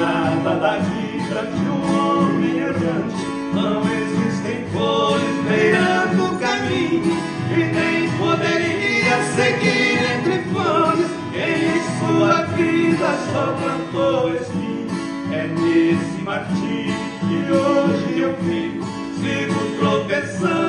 estrada da vida de um homem errante não existem flores beirando o caminho e nem poderia seguir entre flores quem em sua vida só plantou espinhos. É nesse martírio que hoje eu fico, sigo tropeçando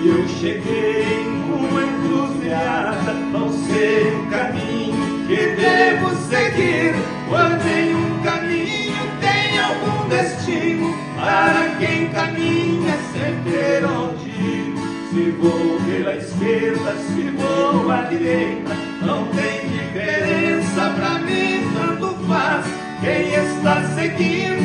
Hoje eu cheguei numa encruzilhada, não sei o caminho que devo seguir. Quando em um caminho tem algum destino, para quem caminha sem ter onde ir. Se vou pela esquerda, se vou à direita, não tem diferença pra mim, tanto faz. Quem está seguindo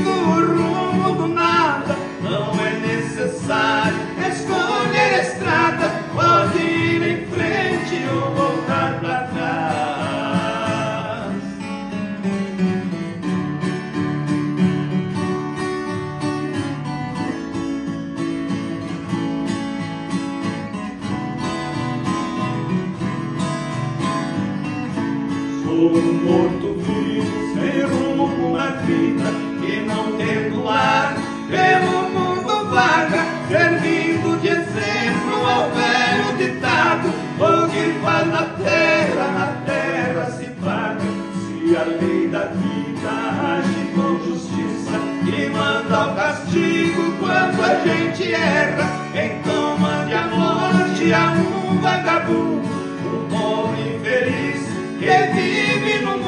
Sou um morto vivo, sem rumo uma vida e não tendo ar pelo mundo vaga, servindo de exemplo ao velho ditado: o que faz na terra, na terra se paga. Se a lei da vida age com justiça e manda o castigo quando a gente erra, então mande a morte a um vagabundo, um pobre feliz. الذي بنور